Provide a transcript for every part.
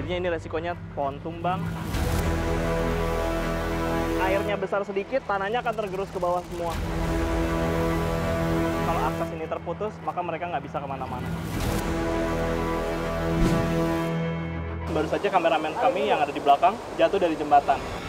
Jadinya ini resikonya pohon tumbang. Airnya besar sedikit, tanahnya akan tergerus ke bawah semua. Kalau akses ini terputus, maka mereka nggak bisa ke mana-mana. Baru saja kameramen kami yang ada di belakang jatuh dari jembatan.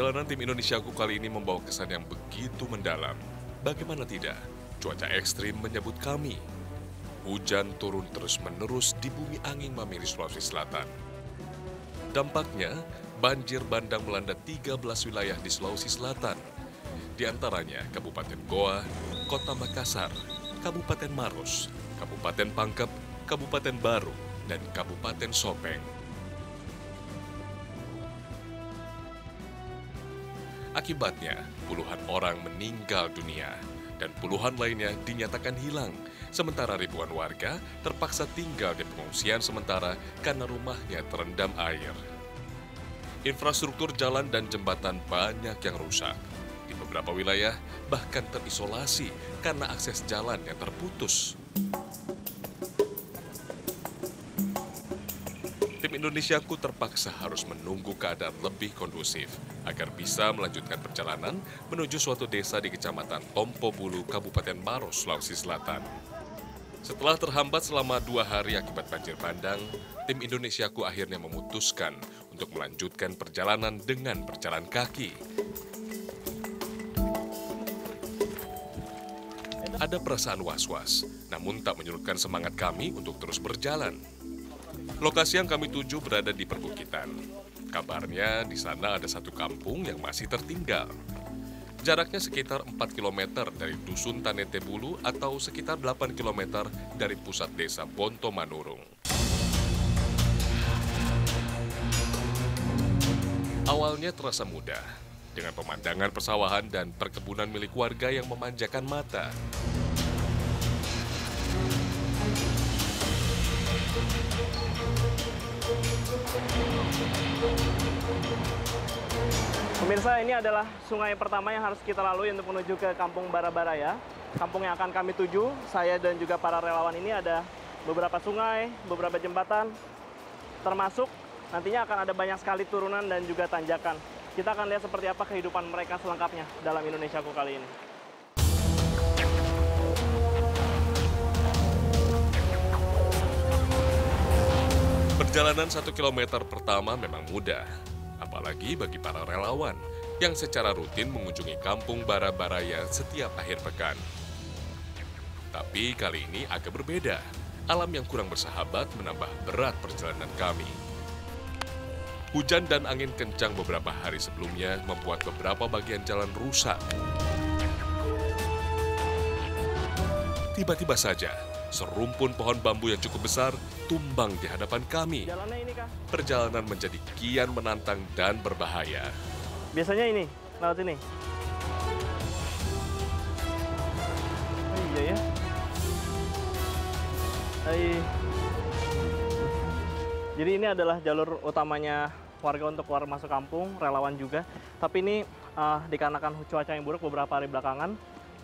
Perjalanan tim Indonesiaku kali ini membawa kesan yang begitu mendalam. Bagaimana tidak, cuaca ekstrim menyebut kami. Hujan turun terus-menerus di bumi angin Mamiri, Sulawesi Selatan. Dampaknya, banjir bandang melanda 13 wilayah di Sulawesi Selatan. Di antaranya Kabupaten Goa, Kota Makassar, Kabupaten Maros, Kabupaten Pangkep, Kabupaten Baru, dan Kabupaten Sopeng. Akibatnya, puluhan orang meninggal dunia dan puluhan lainnya dinyatakan hilang, sementara ribuan warga terpaksa tinggal di pengungsian sementara karena rumahnya terendam air. Infrastruktur jalan dan jembatan banyak yang rusak. Di beberapa wilayah bahkan terisolasi karena akses jalan yang terputus. Tim Indonesiaku terpaksa harus menunggu keadaan lebih kondusif agar bisa melanjutkan perjalanan menuju suatu desa di Kecamatan Tompo Bulu, Kabupaten Maros, Sulawesi Selatan. Setelah terhambat selama dua hari akibat banjir bandang, tim Indonesiaku akhirnya memutuskan untuk melanjutkan perjalanan dengan berjalan kaki. Ada perasaan was-was, namun tak menyurutkan semangat kami untuk terus berjalan. Lokasi yang kami tuju berada di perbukitan. Kabarnya di sana ada satu kampung yang masih tertinggal. Jaraknya sekitar 4 km dari Dusun Tanete Bulu atau sekitar 8 km dari pusat desa Bonto Manurung. Awalnya terasa mudah, dengan pemandangan persawahan dan perkebunan milik warga yang memanjakan mata. Pemirsa, ini adalah sungai pertama yang harus kita lalui untuk menuju ke Kampung Barabaraya. Kampung yang akan kami tuju, saya dan juga para relawan ini ada beberapa sungai, beberapa jembatan, termasuk nantinya akan ada banyak sekali turunan dan juga tanjakan. Kita akan lihat seperti apa kehidupan mereka selengkapnya dalam Indonesiaku kali ini. Perjalanan satu kilometer pertama memang mudah, apalagi bagi para relawan yang secara rutin mengunjungi kampung Bara-Baraya setiap akhir pekan. Tapi kali ini agak berbeda. Alam yang kurang bersahabat menambah berat perjalanan kami. Hujan dan angin kencang beberapa hari sebelumnya membuat beberapa bagian jalan rusak. Tiba-tiba saja, serumpun pohon bambu yang cukup besar tumbang di hadapan kami. Perjalanan menjadi kian menantang dan berbahaya. Biasanya ini, lewat ini. Oh, iya ya. Hai. Jadi ini adalah jalur utamanya warga untuk keluar masuk kampung, relawan juga. Tapi ini uh, dikarenakan cuaca yang buruk beberapa hari belakangan,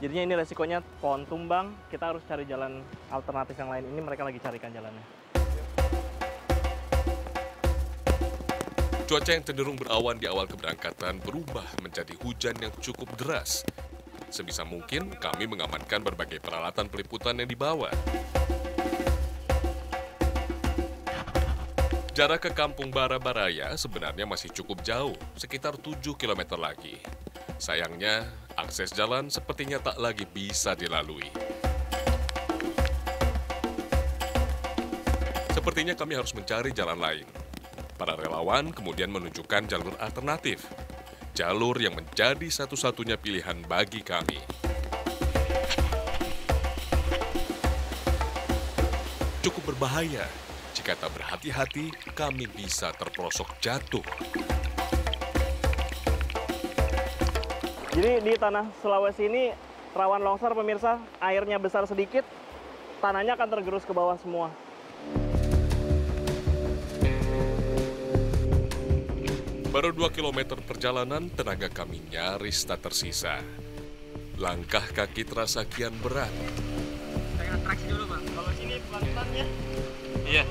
jadinya ini resikonya pohon tumbang. Kita harus cari jalan alternatif yang lain. Ini mereka lagi carikan jalannya. Cuaca yang cenderung berawan di awal keberangkatan berubah menjadi hujan yang cukup deras. Sebisa mungkin kami mengamankan berbagai peralatan peliputan yang dibawa. Jarak ke Kampung Bara-Baraya sebenarnya masih cukup jauh, sekitar 7 km lagi. Sayangnya, akses jalan sepertinya tak lagi bisa dilalui. Sepertinya kami harus mencari jalan lain. Para relawan kemudian menunjukkan jalur alternatif. Jalur yang menjadi satu-satunya pilihan bagi kami. Cukup berbahaya jika tak berhati-hati, kami bisa terprosok jatuh. Jadi di tanah Sulawesi ini rawan longsor pemirsa, airnya besar sedikit, tanahnya akan tergerus ke bawah semua. Baru dua kilometer perjalanan, tenaga kami nyaris tak tersisa. Langkah kaki terasa kian berat. Saya traksi dulu bang, kalau sini pelan-pelan ya. Iya.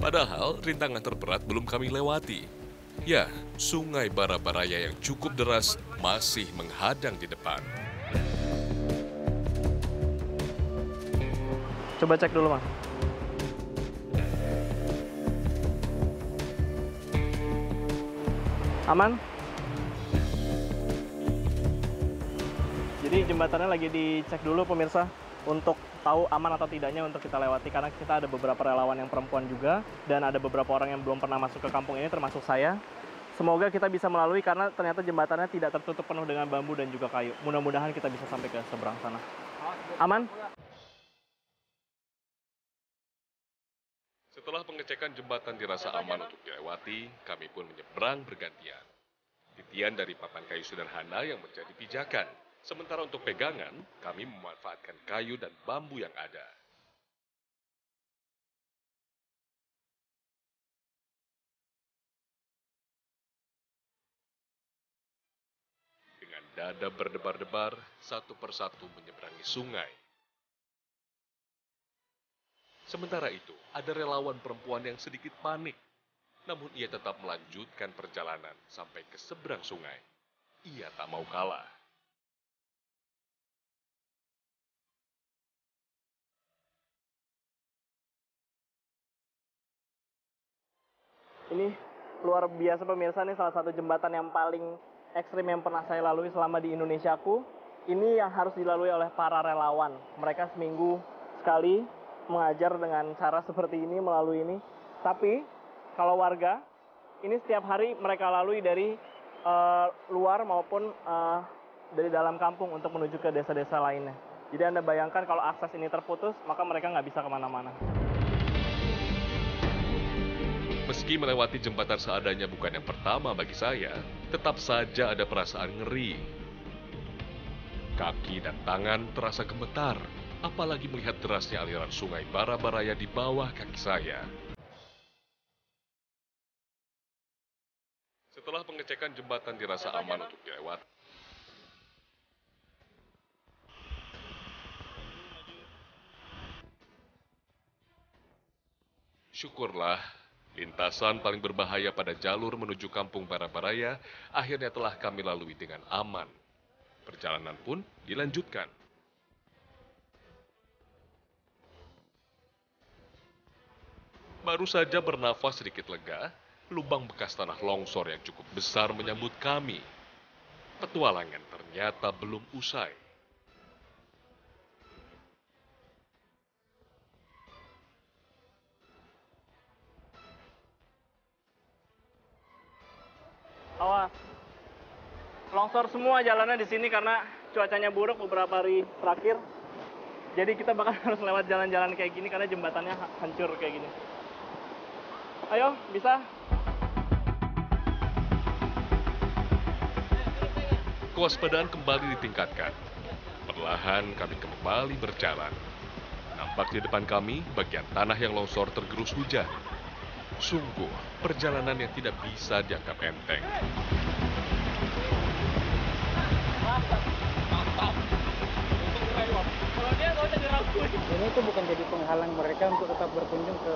Padahal rintangan terberat belum kami lewati. Ya, sungai Bara-Baraya yang cukup deras masih menghadang di depan. Coba cek dulu bang. Aman? Jadi jembatannya lagi dicek dulu pemirsa untuk tahu aman atau tidaknya untuk kita lewati karena kita ada beberapa relawan yang perempuan juga dan ada beberapa orang yang belum pernah masuk ke kampung ini termasuk saya. Semoga kita bisa melalui karena ternyata jembatannya tidak tertutup penuh dengan bambu dan juga kayu. Mudah-mudahan kita bisa sampai ke seberang sana. Aman? Setelah pengecekan jembatan dirasa aman untuk dilewati, kami pun menyeberang bergantian. Titian dari papan kayu sederhana yang menjadi pijakan. Sementara untuk pegangan, kami memanfaatkan kayu dan bambu yang ada. Dengan dada berdebar-debar, satu persatu menyeberangi sungai. Sementara itu, ada relawan perempuan yang sedikit panik. Namun ia tetap melanjutkan perjalanan sampai ke seberang sungai. Ia tak mau kalah. Ini luar biasa pemirsa ini salah satu jembatan yang paling ekstrim yang pernah saya lalui selama di Indonesiaku. Ini yang harus dilalui oleh para relawan. Mereka seminggu sekali mengajar dengan cara seperti ini melalui ini. Tapi kalau warga ini setiap hari mereka lalui dari uh, luar maupun uh, dari dalam kampung untuk menuju ke desa-desa lainnya. Jadi anda bayangkan kalau akses ini terputus maka mereka nggak bisa ke mana-mana. Meski melewati jembatan seadanya bukan yang pertama bagi saya, tetap saja ada perasaan ngeri. Kaki dan tangan terasa gemetar, apalagi melihat derasnya aliran sungai Bara-Baraya di bawah kaki saya. Setelah pengecekan jembatan dirasa aman untuk dilewati, Syukurlah, lintasan paling berbahaya pada jalur menuju kampung Bara-Baraya akhirnya telah kami lalui dengan aman. Perjalanan pun dilanjutkan. Baru saja bernafas sedikit lega, lubang bekas tanah longsor yang cukup besar menyambut kami. Petualangan ternyata belum usai. Awas. Longsor semua jalannya di sini karena cuacanya buruk beberapa hari terakhir. Jadi kita bakal harus lewat jalan-jalan kayak gini karena jembatannya ha- hancur kayak gini. Ayo, bisa? Kewaspadaan kembali ditingkatkan. Perlahan kami kembali berjalan. Nampak di depan kami bagian tanah yang longsor tergerus hujan. Sungguh, perjalanan yang tidak bisa dianggap enteng. ini itu bukan jadi penghalang mereka untuk tetap berkunjung ke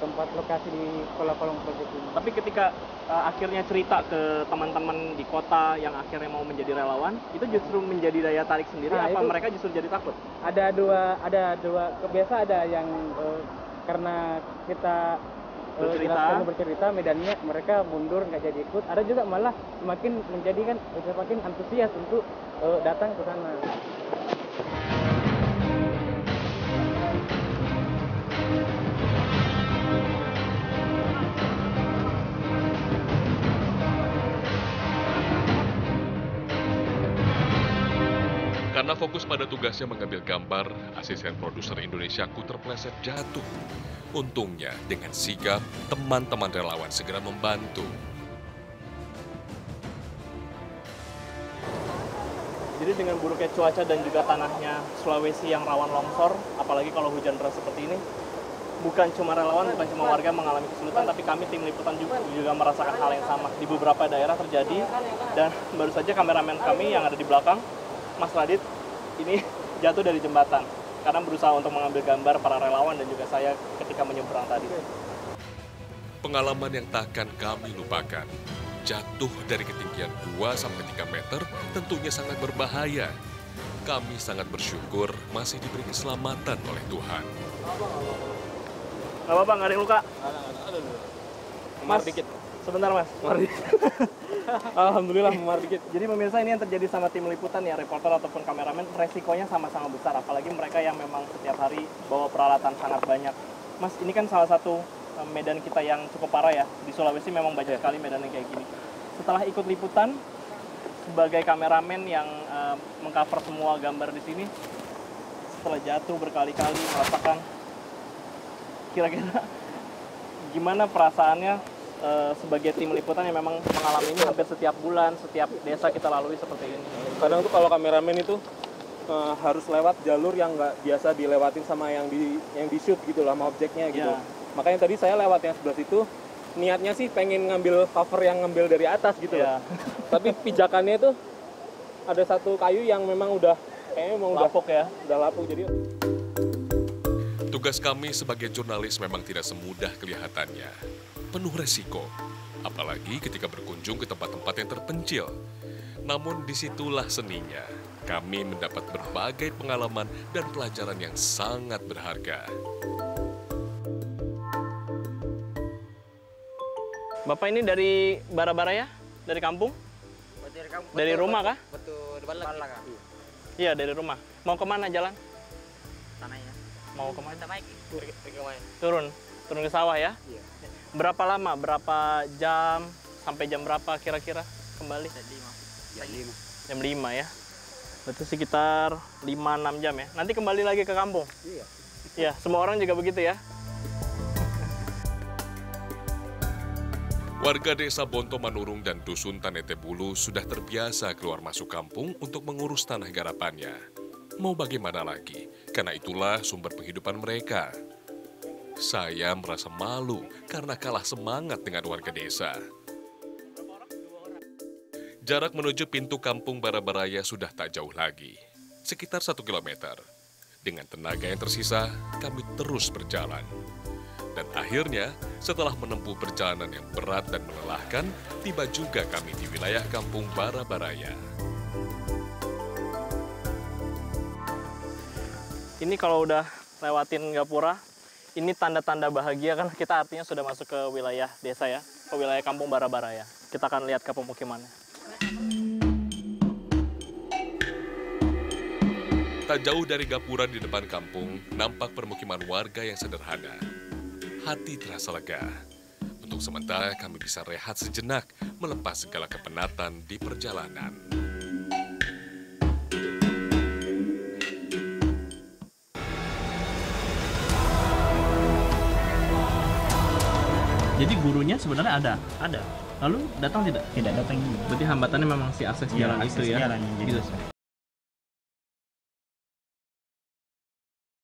tempat lokasi di kolong-kolong proyek ini. Tapi ketika uh, akhirnya cerita ke teman-teman di kota yang akhirnya mau menjadi relawan, itu justru menjadi daya tarik sendiri Nah, apa itu- mereka justru jadi takut? Ada dua, ada dua, kebiasa ada yang eh, karena kita Bercerita. bercerita medannya mereka mundur nggak jadi ikut. Ada juga malah semakin menjadikan semakin antusias untuk eh, datang ke sana. Karena fokus pada tugasnya mengambil gambar, asisten produser Indonesiaku terpleset jatuh. Untungnya, dengan sigap, teman-teman relawan segera membantu. Jadi dengan buruknya cuaca dan juga tanahnya Sulawesi yang rawan longsor, apalagi kalau hujan deras seperti ini, bukan cuma relawan, bukan cuma warga mengalami kesulitan, tapi kami tim liputan juga, juga merasakan hal yang sama. Di beberapa daerah terjadi, dan baru saja kameramen kami yang ada di belakang, Mas Radit, ini jatuh dari jembatan. Karena berusaha untuk mengambil gambar para relawan dan juga saya ketika menyeberang tadi. Pengalaman yang takkan kami lupakan. Jatuh dari ketinggian 2-3 meter tentunya sangat berbahaya. Kami sangat bersyukur masih diberi keselamatan oleh Tuhan. Gak apa-apa, nggak ada yang luka. Mas, dikit. Sebentar mas. Alhamdulillah memar dikit. Jadi pemirsa ini yang terjadi sama tim liputan ya, reporter ataupun kameramen, resikonya sama-sama besar. Apalagi mereka yang memang setiap hari bawa peralatan sangat banyak. Mas, ini kan salah satu eh, medan kita yang cukup parah ya. Di Sulawesi memang banyak sekali medan yang kayak gini. Setelah ikut liputan, sebagai kameramen yang eh, mengcover semua gambar di sini, setelah jatuh berkali-kali merasakan kira-kira gimana perasaannya eh, sebagai tim liputan yang memang mengalami ini hampir setiap bulan, setiap desa kita lalui seperti ini. Kadang tuh kalau kameramen itu eh, harus lewat jalur yang nggak biasa dilewatin sama yang di yang di shoot gitu lah sama objeknya gitu. Iya. Makanya tadi saya lewat yang sebelah situ niatnya sih pengen ngambil cover yang ngambil dari atas gitu Ya, loh. Tapi pijakannya itu ada satu kayu yang memang udah kayaknya memang udah lapuk ya. udah lapuk jadi Tugas kami sebagai jurnalis memang tidak semudah kelihatannya. Penuh resiko, apalagi ketika berkunjung ke tempat-tempat yang terpencil. Namun di situlah seninya. Kami mendapat berbagai pengalaman dan pelajaran yang sangat berharga. Bapak ini dari Bara-Bara ya? Dari kampung? Dari, kamu, Dari rumah kah? Betul, depan lagi. Kan? Iya, dari rumah. Mau ke mana jalan? Tanahnya. Mau ke mana? Kita naik. Pergi pergi ke mana? Turun. Turun ke sawah ya? Iya. Berapa lama? Berapa jam? Sampai jam berapa kira-kira kembali? Jam lima. Jam lima. Jam 5 ya? Berarti sekitar 5-6 jam ya? Nanti kembali lagi ke kampung? Iya. Iya, semua orang juga begitu ya? Warga desa Bonto Manurung dan Dusun Tanete Bulu sudah terbiasa keluar masuk kampung untuk mengurus tanah garapannya. Mau bagaimana lagi, karena itulah sumber penghidupan mereka. Saya merasa malu karena kalah semangat dengan warga desa. Jarak menuju pintu kampung Barabaraya sudah tak jauh lagi, sekitar satu kilometer. Dengan tenaga yang tersisa, kami terus berjalan. Dan akhirnya, setelah menempuh perjalanan yang berat dan melelahkan, tiba juga kami di wilayah kampung Barabaraya. Ini kalau udah lewatin Gapura, ini tanda-tanda bahagia kan kita artinya sudah masuk ke wilayah desa ya, ke wilayah kampung Bara-Bara ya. Kita akan lihat ke pemukimannya. Tak jauh dari Gapura di depan kampung, nampak permukiman warga yang sederhana. Hati terasa lega. Untuk sementara kami bisa rehat sejenak, melepas segala kepenatan di perjalanan. Jadi gurunya sebenarnya ada? Ada. Lalu datang tidak? tidak datang juga. Berarti hambatannya memang si akses Iya, jalan akses itu ya? jalan Gitu.